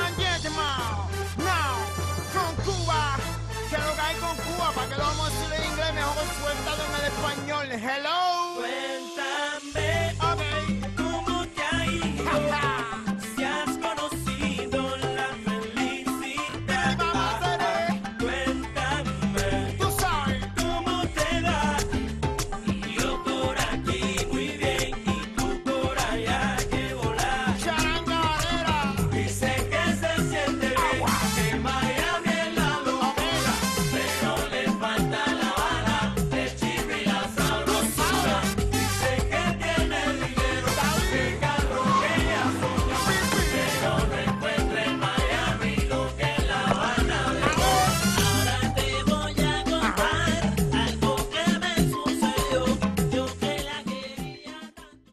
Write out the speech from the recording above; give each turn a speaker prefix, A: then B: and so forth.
A: San Germán. Now, from Cuba. Que lo que con Cuba, para que lo vamos a decir en inglés, mejor suéltalo en el español. Hello.